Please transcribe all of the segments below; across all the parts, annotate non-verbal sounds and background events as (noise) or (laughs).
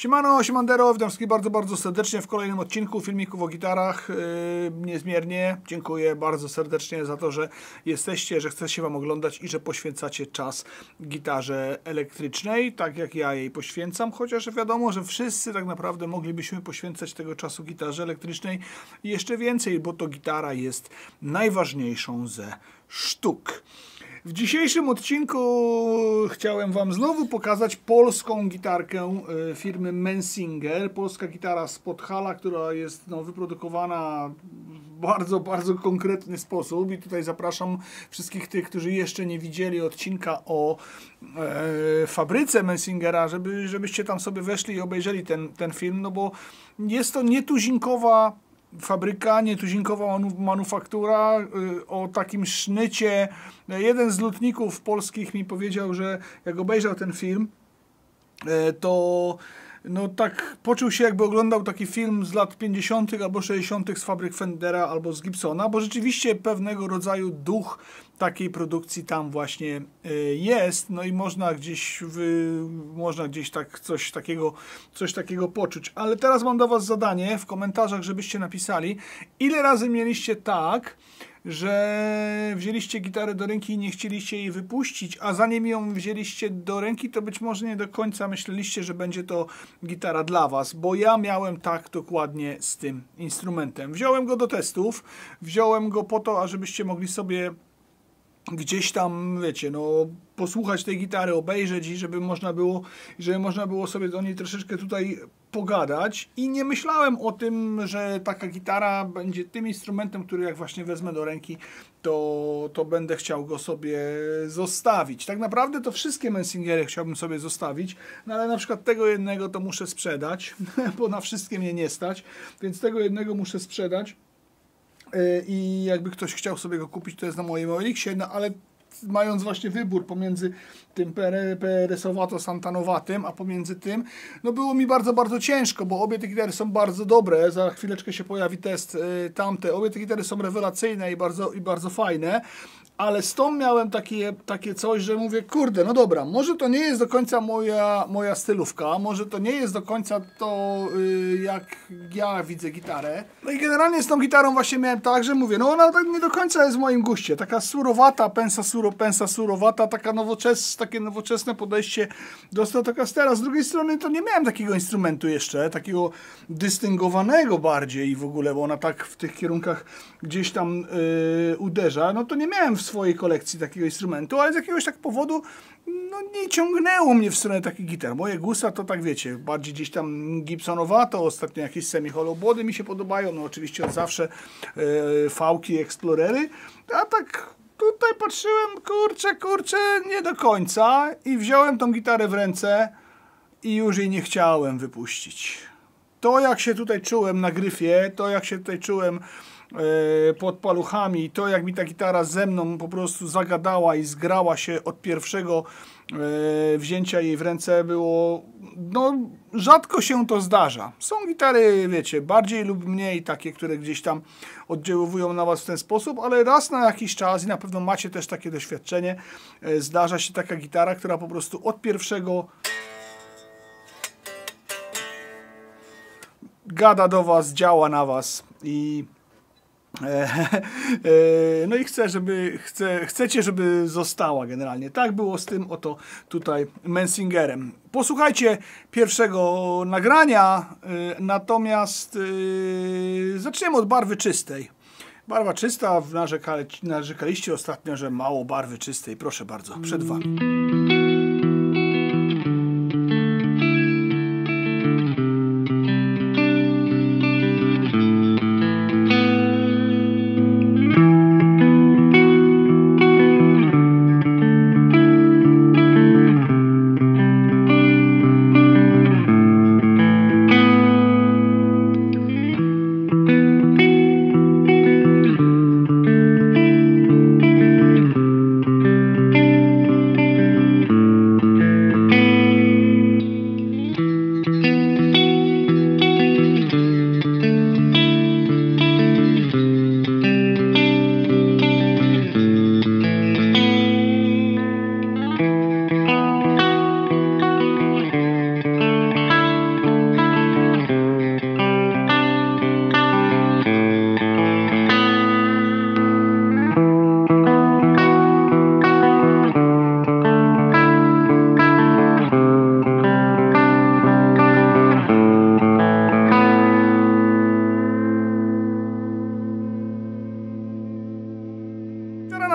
Siemano, siemandero, witam wszystkich bardzo, bardzo serdecznie w kolejnym odcinku filmików o gitarach. Yy, niezmiernie dziękuję bardzo serdecznie za to, że jesteście, że chcecie Wam oglądać i że poświęcacie czas gitarze elektrycznej, tak jak ja jej poświęcam, chociaż wiadomo, że wszyscy tak naprawdę moglibyśmy poświęcać tego czasu gitarze elektrycznej jeszcze więcej, bo to gitara jest najważniejszą ze sztuk. W dzisiejszym odcinku chciałem Wam znowu pokazać polską gitarkę e, firmy Mensinger. Polska gitara z Podhala, która jest no, wyprodukowana w bardzo, bardzo konkretny sposób. I tutaj zapraszam wszystkich tych, którzy jeszcze nie widzieli odcinka o e, fabryce Mensingera, żeby, żebyście tam sobie weszli i obejrzeli ten, ten film, no bo jest to nietuzinkowa fabryka, nietuzinkowa manufaktura y, o takim sznycie. Jeden z lutników polskich mi powiedział, że jak obejrzał ten film, y, to no tak poczuł się jakby oglądał taki film z lat 50. albo 60. z fabryk Fendera albo z Gibsona, bo rzeczywiście pewnego rodzaju duch takiej produkcji tam właśnie y, jest, no i można gdzieś można gdzieś tak coś takiego, coś takiego poczuć. Ale teraz mam do Was zadanie w komentarzach, żebyście napisali, ile razy mieliście tak, że wzięliście gitarę do ręki i nie chcieliście jej wypuścić, a zanim ją wzięliście do ręki, to być może nie do końca myśleliście, że będzie to gitara dla Was, bo ja miałem tak dokładnie z tym instrumentem. Wziąłem go do testów, wziąłem go po to, ażebyście mogli sobie gdzieś tam, wiecie, no posłuchać tej gitary, obejrzeć i żeby można było, żeby można było sobie do niej troszeczkę tutaj pogadać i nie myślałem o tym, że taka gitara będzie tym instrumentem, który jak właśnie wezmę do ręki, to, to będę chciał go sobie zostawić. Tak naprawdę to wszystkie Mensingery chciałbym sobie zostawić, no ale na przykład tego jednego to muszę sprzedać, (laughs) bo na wszystkie mnie nie stać, więc tego jednego muszę sprzedać i jakby ktoś chciał sobie go kupić, to jest na moim Elixie, no ale mając właśnie wybór pomiędzy tym PRS-owato-santanowatym, a pomiędzy tym, no było mi bardzo, bardzo ciężko, bo obie te gitary są bardzo dobre, za chwileczkę się pojawi test y, tamte, obie te gitary są rewelacyjne i bardzo, i bardzo fajne, ale z tą miałem takie, takie coś, że mówię, kurde, no dobra, może to nie jest do końca moja, moja stylówka, może to nie jest do końca to, yy, jak ja widzę gitarę. No i generalnie z tą gitarą właśnie miałem tak, że mówię, no ona tak nie do końca jest w moim guście, taka surowata, pensa, suro, pensa surowata, taka nowoczes, takie nowoczesne podejście do Stratocastera. Z drugiej strony to nie miałem takiego instrumentu jeszcze, takiego dystyngowanego bardziej w ogóle, bo ona tak w tych kierunkach gdzieś tam yy, uderza, no to nie miałem w swojej kolekcji takiego instrumentu, ale z jakiegoś tak powodu no, nie ciągnęło mnie w stronę takich gitar. Moje gusta to tak wiecie, bardziej gdzieś tam Gibsonowato, ostatnio jakieś semi-hollow body mi się podobają, no oczywiście od zawsze yy, fałki, Explorery, a tak tutaj patrzyłem, kurczę, kurczę, nie do końca i wziąłem tą gitarę w ręce i już jej nie chciałem wypuścić. To jak się tutaj czułem na gryfie, to jak się tutaj czułem pod paluchami. To jak mi ta gitara ze mną po prostu zagadała i zgrała się od pierwszego e, wzięcia jej w ręce było, no rzadko się to zdarza. Są gitary, wiecie, bardziej lub mniej takie, które gdzieś tam oddziaływują na Was w ten sposób, ale raz na jakiś czas i na pewno macie też takie doświadczenie, e, zdarza się taka gitara, która po prostu od pierwszego gada do Was, działa na Was i E, e, (laughs) no i chcę, żeby, chcę, chcecie, żeby została generalnie. Tak było z tym oto tutaj Mensingerem. Posłuchajcie pierwszego nagrania, e, natomiast zaczniemy od barwy czystej. Barwa czysta, narzekaliście ostatnio, że mało barwy czystej. Proszę bardzo, przed Wami.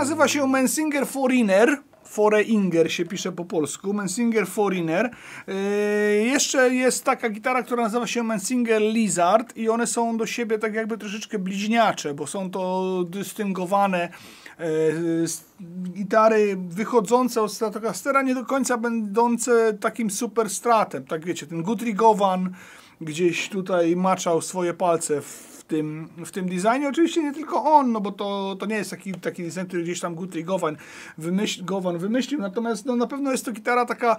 Nazywa się Mensinger Foreigner. Foreigner się pisze po polsku, Mensinger Foreigner. Yy, jeszcze jest taka gitara, która nazywa się Mensinger Lizard i one są do siebie tak jakby troszeczkę bliźniacze, bo są to dystyngowane yy, gitary wychodzące od Stratocastera, nie do końca będące takim super stratem. Tak wiecie, ten Guthrie Govan gdzieś tutaj maczał swoje palce w tym, w tym designie. Oczywiście nie tylko on, no bo to, to nie jest taki, taki design, który gdzieś tam Guthrie Govan, wymyśl, Govan wymyślił, natomiast no, na pewno jest to gitara taka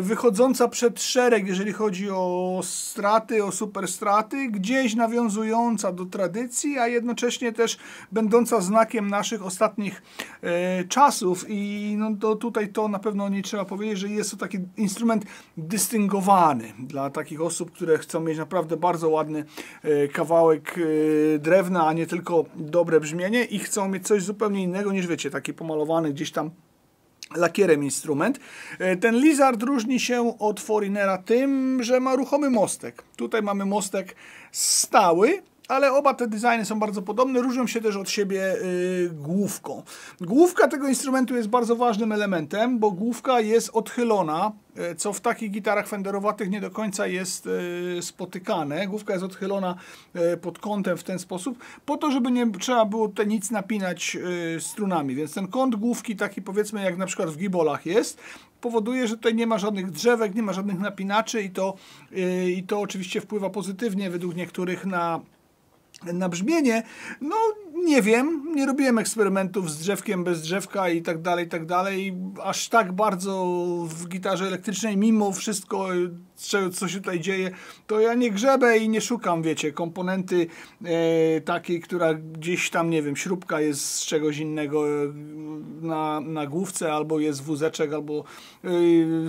wychodząca przed szereg, jeżeli chodzi o straty, o super straty, gdzieś nawiązująca do tradycji, a jednocześnie też będąca znakiem naszych ostatnich e, czasów. I no to tutaj to na pewno nie trzeba powiedzieć, że jest to taki instrument dystyngowany dla takich osób, które chcą mieć naprawdę bardzo ładny e, kawałek y, drewna, a nie tylko dobre brzmienie i chcą mieć coś zupełnie innego niż wiecie, taki pomalowany gdzieś tam lakierem instrument. Y, ten Lizard różni się od Foreignera tym, że ma ruchomy mostek. Tutaj mamy mostek stały, ale oba te designy są bardzo podobne, różnią się też od siebie yy, główką. Główka tego instrumentu jest bardzo ważnym elementem, bo główka jest odchylona, yy, co w takich gitarach fenderowatych nie do końca jest yy, spotykane. Główka jest odchylona yy, pod kątem w ten sposób, po to, żeby nie trzeba było tutaj nic napinać strunami, więc ten kąt główki, taki powiedzmy jak na przykład w gibolach jest, powoduje, że tutaj nie ma żadnych drzewek, nie ma żadnych napinaczy i to, i to oczywiście wpływa pozytywnie według niektórych na na brzmienie, no nie wiem, nie robiłem eksperymentów z drzewkiem, bez drzewka i tak dalej, i tak dalej. Aż tak bardzo w gitarze elektrycznej, mimo wszystko, co się tutaj dzieje, to ja nie grzebę i nie szukam, wiecie, komponenty e, takiej, która gdzieś tam, nie wiem, śrubka jest z czegoś innego e, na, na główce, albo jest wózeczek, albo e,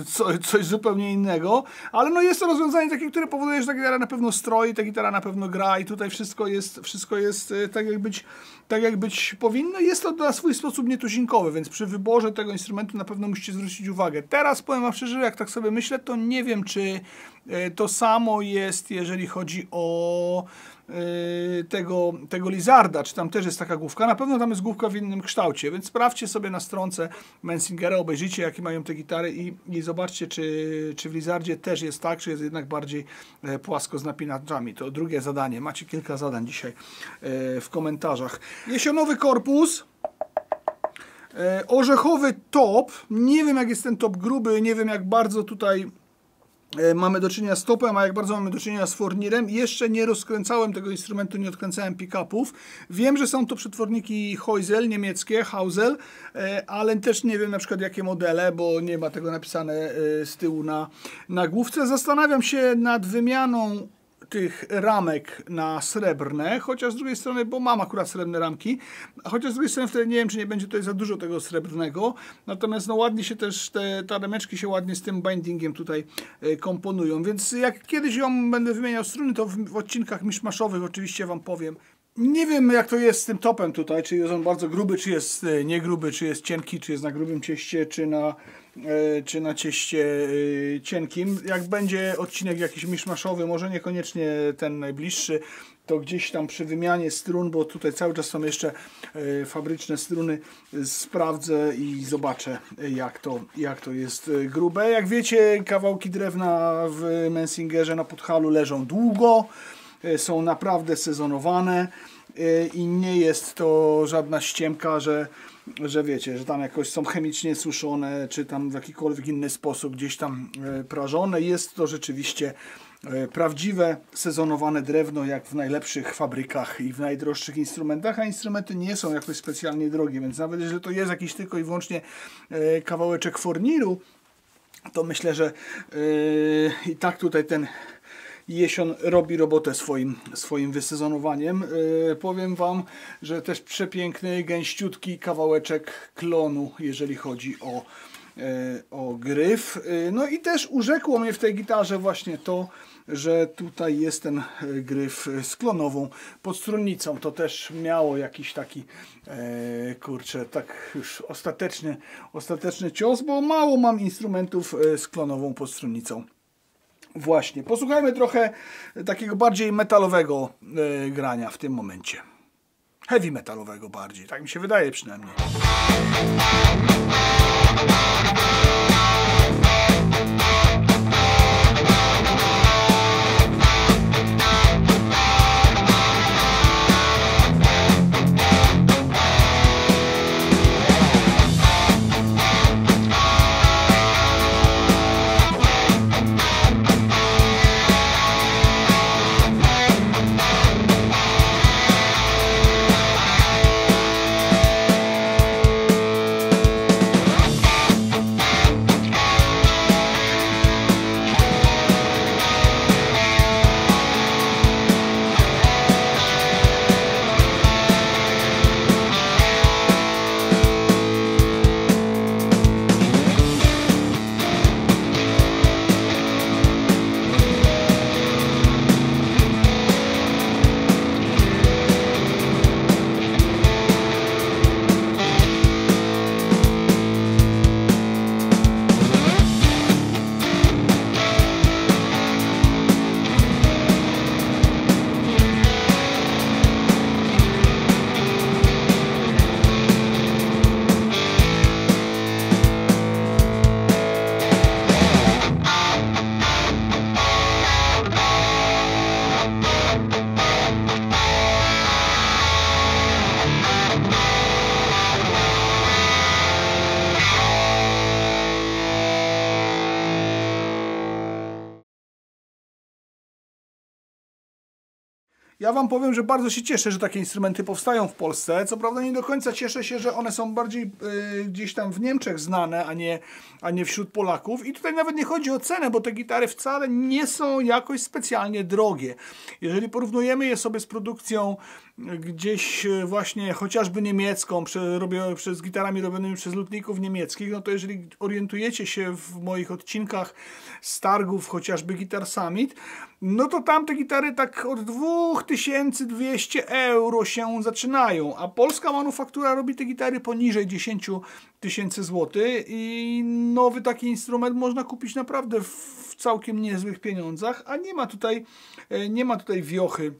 co, coś zupełnie innego, ale no jest to rozwiązanie takie, które powoduje, że ta gitara na pewno stroi, ta gitara na pewno gra i tutaj wszystko jest, wszystko jest e, tak jak być tak jak być powinno. Jest to na swój sposób nietuzinkowy, więc przy wyborze tego instrumentu na pewno musicie zwrócić uwagę. Teraz powiem wam szczerze, jak tak sobie myślę, to nie wiem, czy to samo jest, jeżeli chodzi o e, tego, tego Lizarda, czy tam też jest taka główka. Na pewno tam jest główka w innym kształcie, więc sprawdźcie sobie na stronce Mensingera, obejrzyjcie jakie mają te gitary i, i zobaczcie, czy, czy w Lizardzie też jest tak, czy jest jednak bardziej e, płasko z napinaczami. To drugie zadanie. Macie kilka zadań dzisiaj w komentarzach. Jesionowy korpus. Orzechowy top. Nie wiem jak jest ten top gruby, nie wiem jak bardzo tutaj E, mamy do czynienia z topem, a jak bardzo mamy do czynienia z fornirem. Jeszcze nie rozkręcałem tego instrumentu, nie odkręcałem pick-upów. Wiem, że są to przetworniki Heusel, niemieckie, Hausel, e, ale też nie wiem na przykład jakie modele, bo nie ma tego napisane e, z tyłu na, na główce. Zastanawiam się nad wymianą tych ramek na srebrne, chociaż z drugiej strony, bo mam akurat srebrne ramki, chociaż z drugiej strony wtedy nie wiem, czy nie będzie tutaj za dużo tego srebrnego, natomiast no ładnie się też, te, te rameczki się ładnie z tym bindingiem tutaj e, komponują, więc jak kiedyś ją będę wymieniał struny, to w, w odcinkach miszmaszowych oczywiście Wam powiem, nie wiem jak to jest z tym topem tutaj, czy jest on bardzo gruby, czy jest e, niegruby, czy jest cienki, czy jest na grubym cieście, czy na czy na cieście e, cienkim. Jak będzie odcinek jakiś miszmaszowy, może niekoniecznie ten najbliższy, to gdzieś tam przy wymianie strun, bo tutaj cały czas są jeszcze e, fabryczne struny, sprawdzę i zobaczę jak to, jak to jest grube. Jak wiecie, kawałki drewna w Mensingerze na podhalu leżą długo, są naprawdę sezonowane i nie jest to żadna ściemka, że że wiecie, że tam jakoś są chemicznie suszone, czy tam w jakikolwiek inny sposób gdzieś tam e, prażone. Jest to rzeczywiście e, prawdziwe sezonowane drewno, jak w najlepszych fabrykach i w najdroższych instrumentach, a instrumenty nie są jakoś specjalnie drogie, więc nawet jeżeli to jest jakiś tylko i wyłącznie e, kawałeczek forniru, to myślę, że i tak tutaj ten Jesion robi robotę swoim, swoim wysezonowaniem. Yy, powiem Wam, że też przepiękny, gęściutki kawałeczek klonu, jeżeli chodzi o, yy, o gryf. Yy, no i też urzekło mnie w tej gitarze właśnie to, że tutaj jest ten gryf z klonową podstronnicą. To też miało jakiś taki, e, kurczę, tak już ostateczny, ostateczny cios, bo mało mam instrumentów z klonową podstronnicą. Właśnie, posłuchajmy trochę takiego bardziej metalowego e, grania w tym momencie. heavy metalowego bardziej. Tak mi się wydaje przynajmniej. Ja Wam powiem, że bardzo się cieszę, że takie instrumenty powstają w Polsce. Co prawda nie do końca cieszę się, że one są bardziej y, gdzieś tam w Niemczech znane, a nie, a nie wśród Polaków. I tutaj nawet nie chodzi o cenę, bo te gitary wcale nie są jakoś specjalnie drogie. Jeżeli porównujemy je sobie z produkcją gdzieś e, właśnie chociażby niemiecką, prze, robię, przez gitarami robionymi przez lutników niemieckich, no to jeżeli orientujecie się w moich odcinkach z targów chociażby Gitar Summit, no to tam te gitary tak od 2200 euro się zaczynają, a polska manufaktura robi te gitary poniżej 10 tysięcy złotych i nowy taki instrument można kupić naprawdę w całkiem niezłych pieniądzach, a nie ma tutaj, e, nie ma tutaj wiochy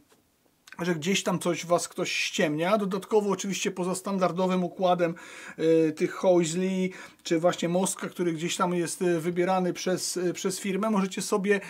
że gdzieś tam coś Was ktoś ściemnia. Dodatkowo oczywiście poza standardowym układem y, tych Hoisley, czy właśnie Moska, który gdzieś tam jest y, wybierany przez, y, przez firmę, możecie sobie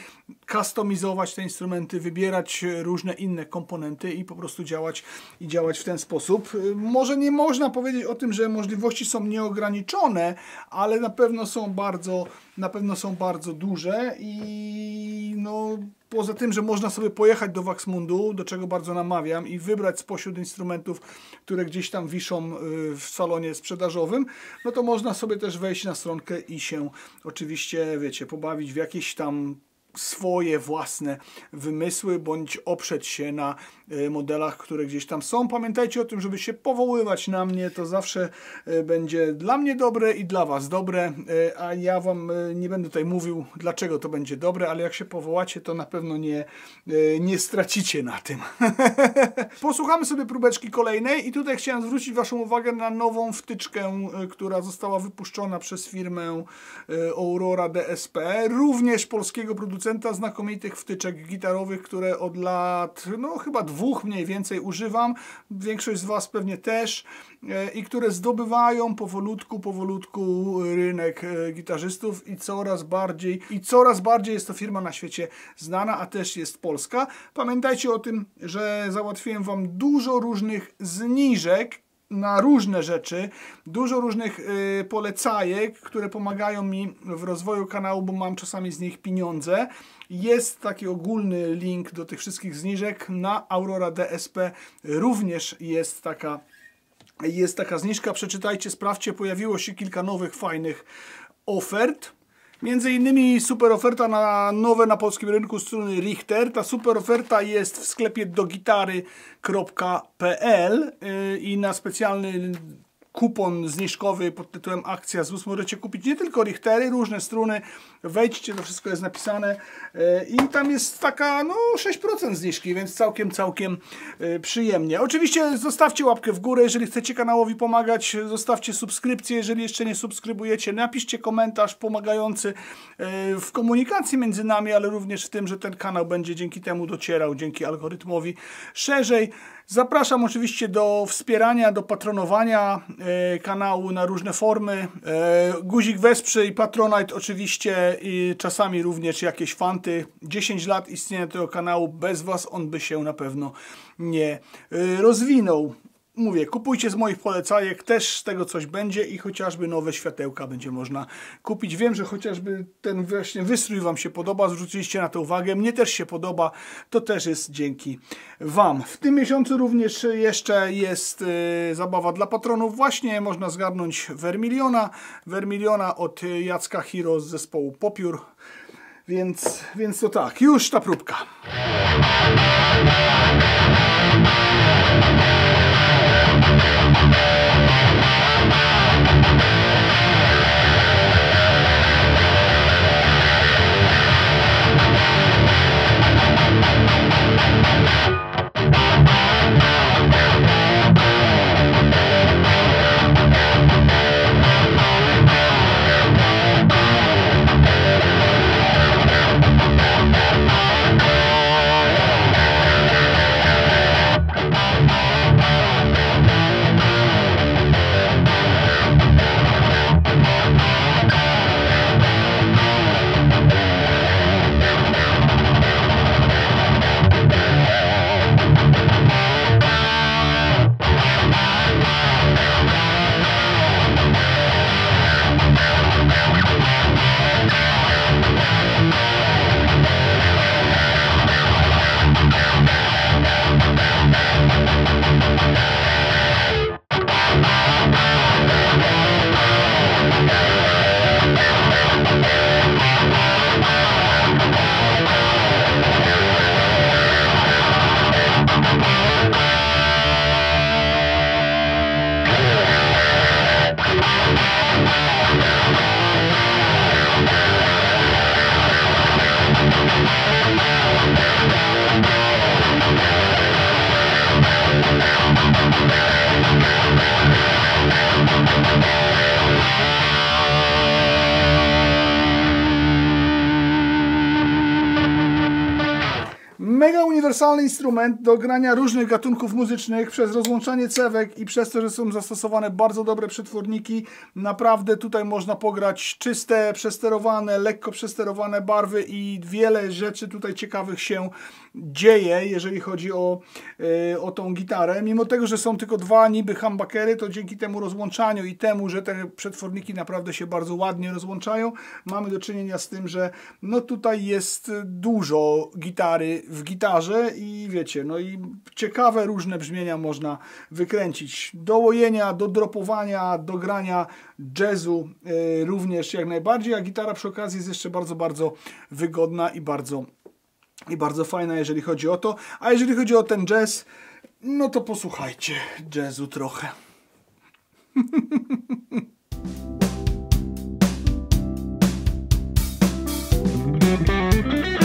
kustomizować te instrumenty, wybierać różne inne komponenty i po prostu działać i działać w ten sposób. Może nie można powiedzieć o tym, że możliwości są nieograniczone, ale na pewno są bardzo, na pewno są bardzo duże i no Poza tym, że można sobie pojechać do Waxmundu, do czego bardzo namawiam, i wybrać spośród instrumentów, które gdzieś tam wiszą y, w salonie sprzedażowym, no to można sobie też wejść na stronkę i się oczywiście, wiecie, pobawić w jakieś tam swoje własne wymysły, bądź oprzeć się na e, modelach, które gdzieś tam są. Pamiętajcie o tym, żeby się powoływać na mnie, to zawsze e, będzie dla mnie dobre i dla Was dobre, e, a ja Wam nie będę tutaj mówił, dlaczego to będzie dobre, ale jak się powołacie, to na pewno nie, nie stracicie na tym. (laughs) Posłuchamy sobie próbeczki kolejnej i tutaj chciałem zwrócić Waszą uwagę na nową wtyczkę, która została wypuszczona przez firmę Aurora DSP, również polskiego producenta producenta znakomitych wtyczek gitarowych, które od lat, no chyba dwóch mniej więcej używam. Większość z Was pewnie też e, i które zdobywają powolutku, powolutku rynek e, gitarzystów i coraz bardziej, i coraz bardziej jest to firma na świecie znana, a też jest polska. Pamiętajcie o tym, że załatwiłem Wam dużo różnych zniżek na różne rzeczy, dużo różnych y, polecajek, które pomagają mi w rozwoju kanału, bo mam czasami z nich pieniądze. Jest taki ogólny link do tych wszystkich zniżek. Na Aurora DSP również jest taka jest taka zniżka. Przeczytajcie, sprawdźcie. Pojawiło się kilka nowych, fajnych ofert. Między innymi super oferta na nowe na polskim rynku struny Richter. Ta super oferta jest w sklepie dogitary.pl y, i na specjalny kupon zniżkowy pod tytułem akcja ZUS. Możecie kupić nie tylko Richtery, różne struny. Wejdźcie, to wszystko jest napisane e, i tam jest taka no 6% zniżki, więc całkiem, całkiem e, przyjemnie. Oczywiście zostawcie łapkę w górę, jeżeli chcecie kanałowi pomagać, zostawcie subskrypcję, jeżeli jeszcze nie subskrybujecie, napiszcie komentarz pomagający w komunikacji między nami, ale również w tym, że ten kanał będzie dzięki temu docierał, dzięki algorytmowi szerzej. Zapraszam oczywiście do wspierania, do patronowania e, kanału na różne formy. E, guzik wesprzyj, Patronite oczywiście i czasami również jakieś fanty. 10 lat istnienia tego kanału, bez Was on by się na pewno nie e, rozwinął mówię, kupujcie z moich polecajek, też z tego coś będzie i chociażby nowe światełka będzie można kupić. Wiem, że chociażby ten właśnie wystrój Wam się podoba, zwróciliście na to uwagę, mnie też się podoba, to też jest dzięki Wam. W tym miesiącu również jeszcze jest y, zabawa dla patronów, właśnie można zgarnąć Vermiliona, Vermiliona od Jacka Hiro z zespołu Popiór, więc, więc to tak, już ta próbka. Instrument do grania różnych gatunków muzycznych przez rozłączanie cewek i przez to, że są zastosowane bardzo dobre przetworniki. Naprawdę tutaj można pograć czyste, przesterowane, lekko przesterowane barwy i wiele rzeczy tutaj ciekawych się dzieje, jeżeli chodzi o, yy, o tą gitarę. Mimo tego, że są tylko dwa niby humbuckery, to dzięki temu rozłączaniu i temu, że te przetworniki naprawdę się bardzo ładnie rozłączają, mamy do czynienia z tym, że no tutaj jest dużo gitary w gitarze i wiecie, no i ciekawe różne brzmienia można wykręcić. Do łojenia, do dropowania, do grania jazzu yy, również jak najbardziej, a gitara przy okazji jest jeszcze bardzo, bardzo wygodna i bardzo, i bardzo fajna, jeżeli chodzi o to. A jeżeli chodzi o ten jazz, no to posłuchajcie jazzu trochę. (laughs)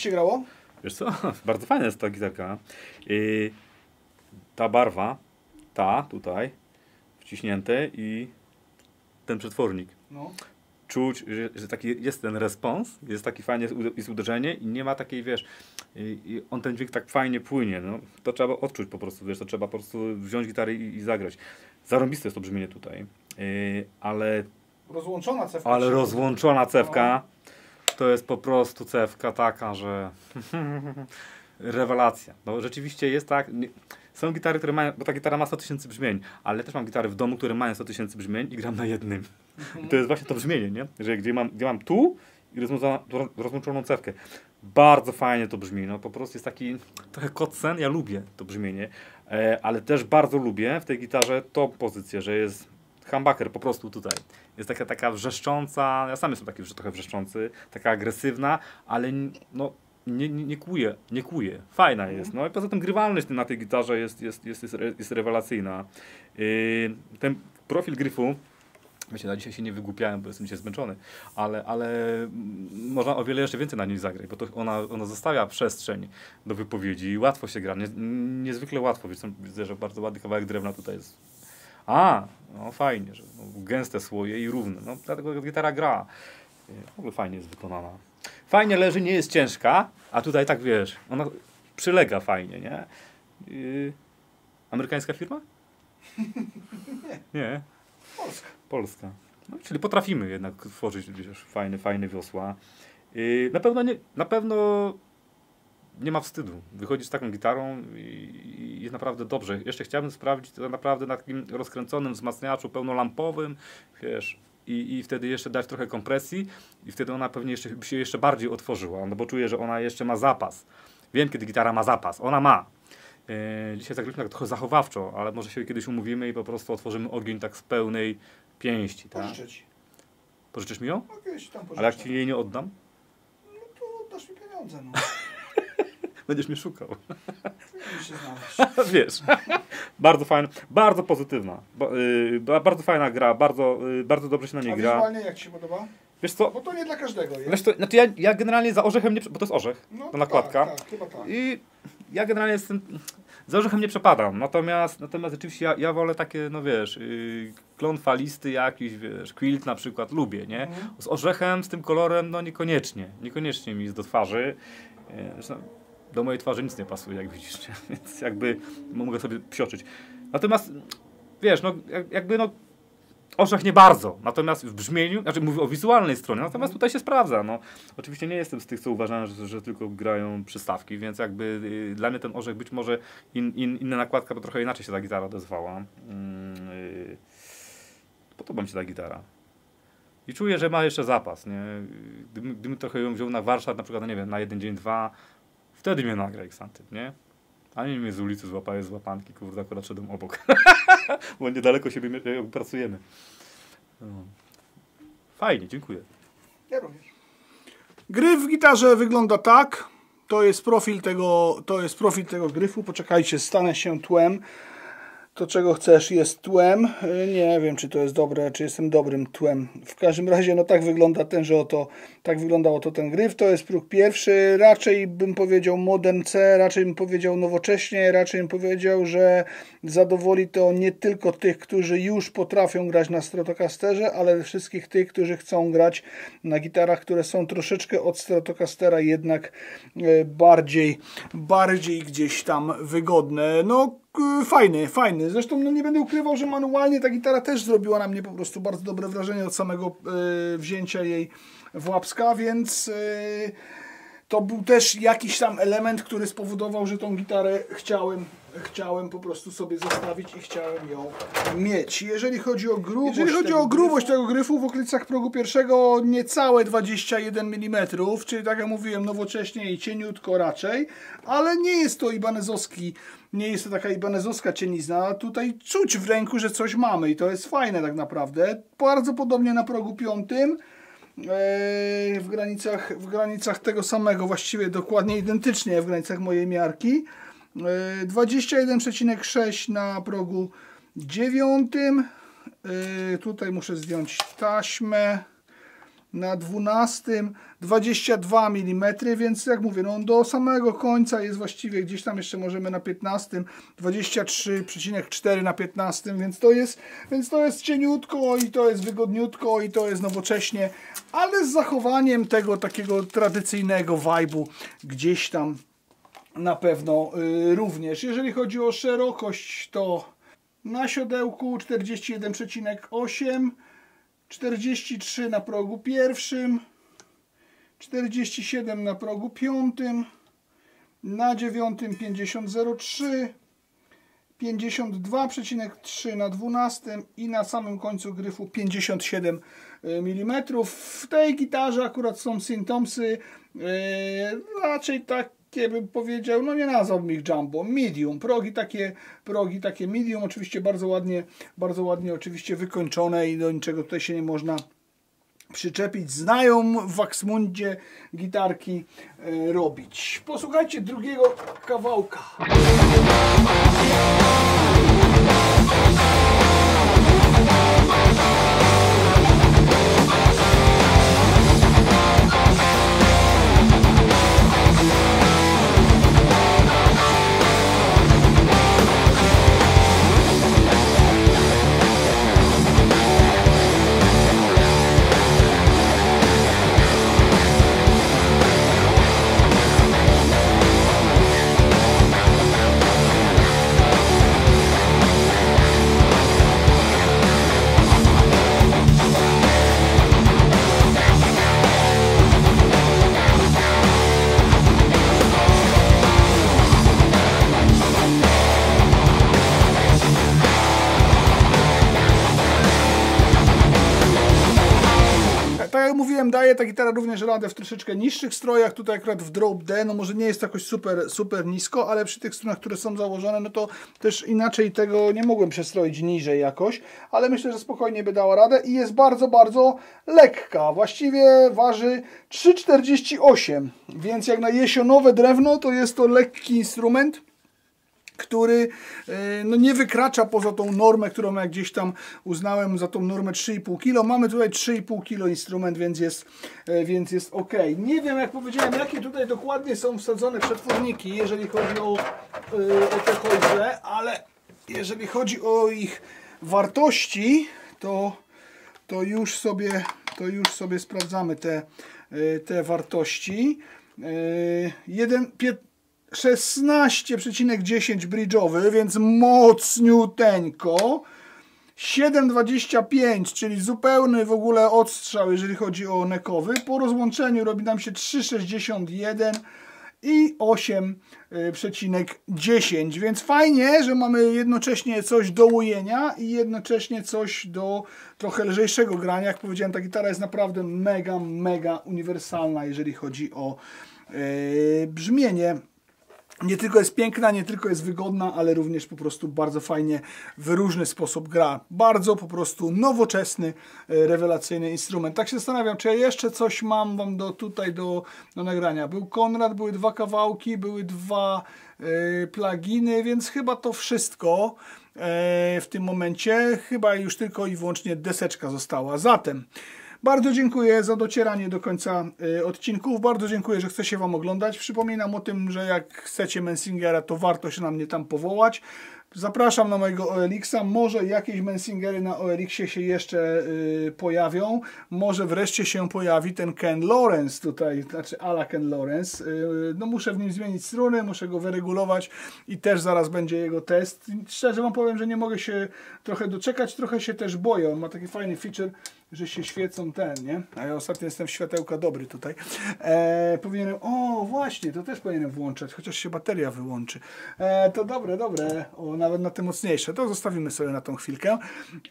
ci się grało? Wiesz co, (laughs) bardzo fajna jest ta gitarka. Yy, ta barwa, ta tutaj, wciśnięte i ten przetwornik. No. Czuć, że, że taki jest ten respons, jest taki fajnie jest uderzenie i nie ma takiej, wiesz, i, i on ten dźwięk tak fajnie płynie, no. To trzeba odczuć po prostu, wiesz, to trzeba po prostu wziąć gitarę i, i zagrać. Zarąbiste jest to brzmienie tutaj, yy, ale, Rozłączona cewka. ale rozłączona cewka to jest po prostu cewka taka, że (laughs) rewelacja. No rzeczywiście jest tak, są gitary, które mają, bo ta gitara ma 100 tysięcy brzmień, ale też mam gitary w domu, które mają 100 tysięcy brzmień i gram na jednym. I to jest właśnie to brzmienie, nie? Że gdzie mam, gdzie mam tu i rozłączoną, cewkę. Bardzo fajnie to brzmi, no po prostu jest taki trochę kotsen, ja lubię to brzmienie, e, ale też bardzo lubię w tej gitarze tą pozycję, że jest humbucker po prostu tutaj. Jest taka, taka wrzeszcząca, ja sam jestem taki trochę wrzeszczący, taka agresywna, ale no nie, nie, nie kłuje, nie kłuje. Fajna jest. No i poza tym grywalność na tej gitarze jest, jest, jest, jest, jest rewelacyjna. Yy, ten profil gryfu Wiecie, na dzisiaj się nie wygłupiałem, bo jestem dzisiaj zmęczony, ale, ale można o wiele jeszcze więcej na niej zagrać, bo to ona, ona zostawia przestrzeń do wypowiedzi i łatwo się gra, nie, niezwykle łatwo. Wiesz, widzę, że bardzo ładny kawałek drewna tutaj jest. A, no fajnie, że no, gęste słoje i równe. No, dlatego gitara gra. W ogóle fajnie jest wykonana. Fajnie leży, nie jest ciężka, a tutaj tak wiesz, ona przylega fajnie, nie? Yy, amerykańska firma? (laughs) Nie. Polska. Polska. No, czyli potrafimy jednak tworzyć wiesz, fajne, fajne wiosła. Yy, na, pewno nie, na pewno nie ma wstydu. Wychodzić z taką gitarą i, jest naprawdę dobrze. Jeszcze chciałbym sprawdzić to naprawdę na takim rozkręconym wzmacniaczu pełnolampowym, wiesz, i, i wtedy jeszcze dać trochę kompresji i wtedy ona pewnie jeszcze, by się jeszcze bardziej otworzyła, no bo czuję, że ona jeszcze ma zapas. Wiem, kiedy gitara ma zapas. Ona ma. Yy, dzisiaj zagraliśmy tak trochę zachowawczo, ale może się kiedyś umówimy i po prostu otworzymy ogień tak z pełnej pięści. Tak? Pożyczę ci. Pożyczysz mi ją? No kiedyś tam pożyczę. Ale jak ci jej nie oddam, No to dasz mi pieniądze, no. Będziesz mnie szukał. (laughs) Wiesz, bardzo fajna, bardzo pozytywna, ba- bardzo fajna gra, bardzo, yy, bardzo dobrze się na A niej gra. wizualnie jak ci się podoba? Wiesz co, Bo to nie dla każdego jest. wiesz co znaczy ja, ja generalnie za orzechem nie, bo to jest orzech, no, ta nakładka. Tak, tak, chyba tak. I ja generalnie jestem, za orzechem nie przepadam, natomiast, natomiast rzeczywiście ja, ja wolę takie, no wiesz, yy, klon falisty jakiś, wiesz, quilt na przykład lubię, nie? Mhm. Z orzechem, z tym kolorem, no niekoniecznie, niekoniecznie mi jest do twarzy. Yy, Zresztą do mojej twarzy nic nie pasuje, jak widzisz, nie? (laughs) więc jakby mogę sobie psioczyć. Natomiast, wiesz, no jak- jakby no orzech nie bardzo, natomiast w brzmieniu, znaczy mówię o wizualnej stronie, natomiast tutaj się sprawdza, no. Oczywiście nie jestem z tych, co uważają, że, że tylko grają przystawki, więc jakby y, dla mnie ten orzech być może in, in, inna nakładka, bo trochę inaczej się ta gitara odezwała. Mm, y, podoba mi się ta gitara. I czuję, że ma jeszcze zapas, nie? Gdybym, gdybym trochę ją wziął na warsztat, na przykład, no nie wiem, na jeden dzień, dwa, wtedy mnie nagra Xantyp, nie? A nie mnie z ulicy złapałeś z łapanki, kurde, akurat szedłem obok. (laughs) Bo niedaleko siebie mie- pracujemy. No. Fajnie, dziękuję. Ja również. Gryf w gitarze wygląda tak. To jest profil tego, to jest profil tego gryfu. Poczekajcie, stanę się tłem. To czego chcesz jest tłem. Nie wiem, czy to jest dobre, czy jestem dobrym tłem. W każdym razie, no tak wygląda tenże oto, tak wyglądał oto ten gryf. To jest próg pierwszy. Raczej bym powiedział modern C, raczej bym powiedział nowocześnie, raczej bym powiedział, że zadowoli to nie tylko tych, którzy już potrafią grać na Stratocasterze, ale wszystkich tych, którzy chcą grać na gitarach, które są troszeczkę od Stratocastera jednak e, bardziej, bardziej gdzieś tam wygodne. No fajny, fajny. Zresztą no, nie będę ukrywał, że manualnie ta gitara też zrobiła na mnie po prostu bardzo dobre wrażenie od samego e, wzięcia jej w łapska, więc e, to był też jakiś tam element, który spowodował, że tą gitarę chciałem, chciałem po prostu sobie zostawić i chciałem ją mieć. Jeżeli chodzi o grubość, Jeżeli chodzi tego o grubość tego gryfu w okolicach progu pierwszego niecałe 21 mm, czyli tak jak mówiłem, nowocześnie i cieniutko raczej, ale nie jest to ibanezowski, nie jest to taka ibanezowska cienizna. Tutaj czuć w ręku, że coś mamy i to jest fajne tak naprawdę. Bardzo podobnie na progu piątym. Eee, w granicach, w granicach tego samego, właściwie dokładnie identycznie w granicach mojej miarki. Yy, 21,6 na progu dziewiątym. Yy, tutaj muszę zdjąć taśmę na 12 22 mm, więc jak mówię, no do samego końca jest właściwie gdzieś tam jeszcze możemy na 15 23,4 na 15, więc to jest więc to jest cieniutko i to jest wygodniutko i to jest nowocześnie, ale z zachowaniem tego takiego tradycyjnego vibe'u gdzieś tam na pewno yy, również. Jeżeli chodzi o szerokość, to na siodełku 41,8 43 na progu pierwszym, 47 na progu piątym, na dziewiątym 50,03, 52,3 na 12 i na samym końcu gryfu 57 mm. W tej gitarze akurat są Syntomsy yy, raczej tak takie bym powiedział, no nie nazwałbym ich jumbo, medium, progi takie, progi takie medium, oczywiście bardzo ładnie, bardzo ładnie oczywiście wykończone i do niczego tutaj się nie można przyczepić. Znają w Waxmundzie gitarki e, robić. Posłuchajcie drugiego kawałka. Daje ta gitara również radę w troszeczkę niższych strojach. Tutaj akurat w Drop D, no może nie jest jakoś super, super nisko, ale przy tych strunach, które są założone, no to też inaczej tego nie mogłem przestroić niżej jakoś, ale myślę, że spokojnie by dała radę i jest bardzo, bardzo lekka. Właściwie waży 3,48, więc jak na jesionowe drewno, to jest to lekki instrument który e, no, nie wykracza poza tą normę, którą ja gdzieś tam uznałem za tą normę 3,5 kg. Mamy tutaj 3,5 kg instrument, więc jest, e, więc jest ok. Nie wiem, jak powiedziałem, jakie tutaj dokładnie są wsadzone przetworniki, jeżeli chodzi o, e, o te hojże, ale jeżeli chodzi o ich wartości, to, to, już, sobie, to już sobie sprawdzamy te, te wartości. 1, 16,10 bridge'owy, więc mocniuteńko. 7,25, czyli zupełny w ogóle odstrzał, jeżeli chodzi o nekowy. Po rozłączeniu robi nam się 3,61 i 8,10, więc fajnie, że mamy jednocześnie coś do ujenia i jednocześnie coś do trochę lżejszego grania. Jak powiedziałem, ta gitara jest naprawdę mega, mega uniwersalna, jeżeli chodzi o yy, brzmienie nie tylko jest piękna, nie tylko jest wygodna, ale również po prostu bardzo fajnie w różny sposób gra. Bardzo po prostu nowoczesny, e, rewelacyjny instrument. Tak się zastanawiam, czy ja jeszcze coś mam wam do, tutaj do, do nagrania. Był Konrad, były dwa kawałki, były dwa y, pluginy, więc chyba to wszystko y, w tym momencie. Chyba już tylko i wyłącznie deseczka została. Zatem bardzo dziękuję za docieranie do końca y, odcinków. Bardzo dziękuję, że chcecie Wam oglądać. Przypominam o tym, że jak chcecie Mensingera, to warto się na mnie tam powołać. Zapraszam na mojego OLX-a. Może jakieś Mensingery na OLX-ie się jeszcze y, pojawią. Może wreszcie się pojawi ten Ken Lawrence tutaj, znaczy ala Ken Lawrence. Y, no muszę w nim zmienić struny, muszę go wyregulować i też zaraz będzie jego test. Szczerze Wam powiem, że nie mogę się trochę doczekać, trochę się też boję. On ma taki fajny feature, że się świecą ten, nie? A ja ostatnio jestem w światełka dobry tutaj. E, powinienem, o właśnie, to też powinienem włączać, chociaż się bateria wyłączy. E, to dobre, dobre. O, nawet na te mocniejsze. To zostawimy sobie na tą chwilkę.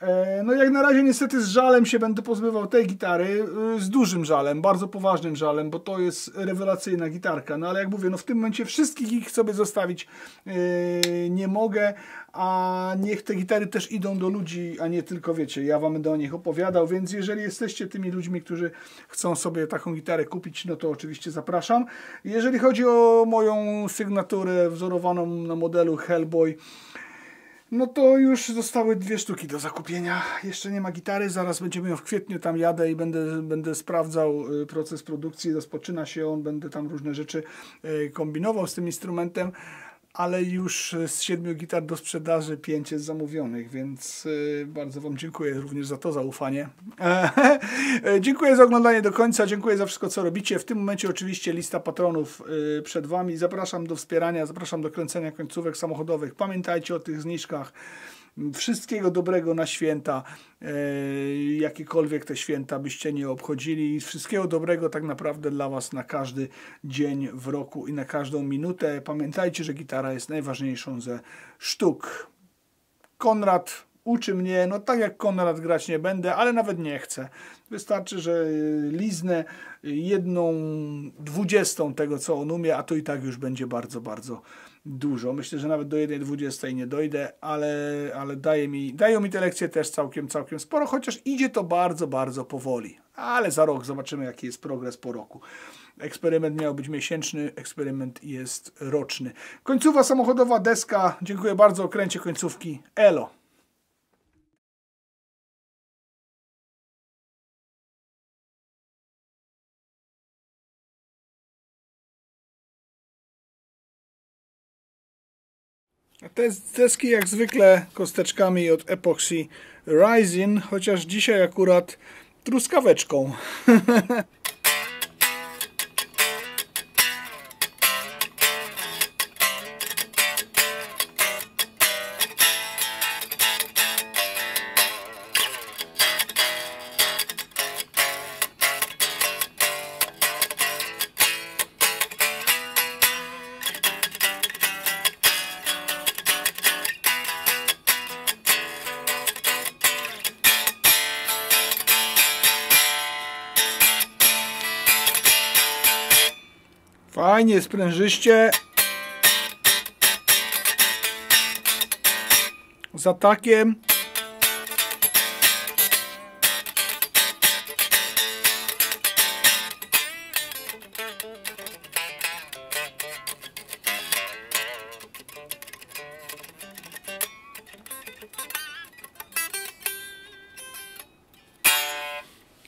E, no jak na razie niestety z żalem się będę pozbywał tej gitary. E, z dużym żalem, bardzo poważnym żalem, bo to jest rewelacyjna gitarka. No ale jak mówię, no w tym momencie wszystkich ich sobie zostawić e, nie mogę, a niech te gitary też idą do ludzi, a nie tylko wiecie, ja wam będę o nich opowiadał, więc jeżeli jesteście tymi ludźmi, którzy chcą sobie taką gitarę kupić, no to oczywiście zapraszam. Jeżeli chodzi o moją sygnaturę wzorowaną na modelu Hellboy, no to już zostały dwie sztuki do zakupienia. Jeszcze nie ma gitary, zaraz będziemy ją w kwietniu, tam jadę i będę, będę sprawdzał y, proces produkcji, rozpoczyna się on, będę tam różne rzeczy y, kombinował z tym instrumentem, ale już z siedmiu gitar do sprzedaży pięć jest zamówionych, więc y, bardzo Wam dziękuję również za to zaufanie. (laughs) dziękuję za oglądanie do końca, dziękuję za wszystko, co robicie. W tym momencie oczywiście lista patronów przed Wami. Zapraszam do wspierania, zapraszam do kręcenia końcówek samochodowych. Pamiętajcie o tych zniżkach. Wszystkiego dobrego na święta, e, jakiekolwiek te święta byście nie obchodzili. Wszystkiego dobrego tak naprawdę dla Was na każdy dzień w roku i na każdą minutę. Pamiętajcie, że gitara jest najważniejszą ze sztuk. Konrad uczy mnie, no tak jak Konrad grać nie będę, ale nawet nie chcę. Wystarczy, że liznę jedną dwudziestą tego, co on umie, a to i tak już będzie bardzo, bardzo dużo. Myślę, że nawet do 1.20 nie dojdę, ale, ale daje mi, dają mi te lekcje też całkiem, całkiem sporo, chociaż idzie to bardzo, bardzo powoli. Ale za rok zobaczymy, jaki jest progres po roku. Eksperyment miał być miesięczny, eksperyment jest roczny. Końcowa samochodowa deska. Dziękuję bardzo. Okręcie końcówki. Elo. Te deski jak zwykle kosteczkami od Epoxy Rising, chociaż dzisiaj akurat truskaweczką. (laughs) Fajnie, sprężyście. Z atakiem.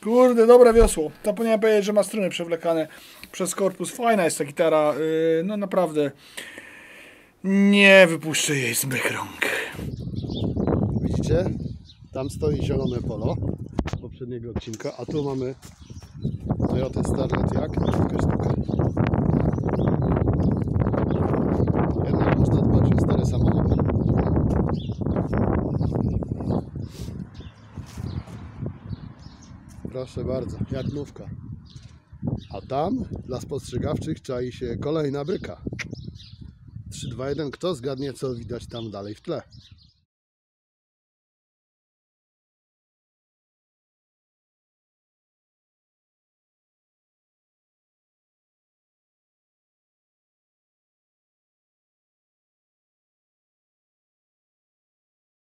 Kurde, dobre wiosło. Zapomniałem powiedzieć, że ma struny przewlekane przez korpus. Fajna jest ta gitara. Yy, no naprawdę. Nie wypuszczę jej z mych rąk. Widzicie? Tam stoi zielone polo z poprzedniego odcinka, a tu mamy Toyota Starlet jak? Taka sztuka. Jednak można dbać o stare samochody. Proszę bardzo, jak nówka. A tam dla spostrzegawczych czai się kolejna bryka. 3, 2, 1. Kto zgadnie, co widać tam dalej w tle?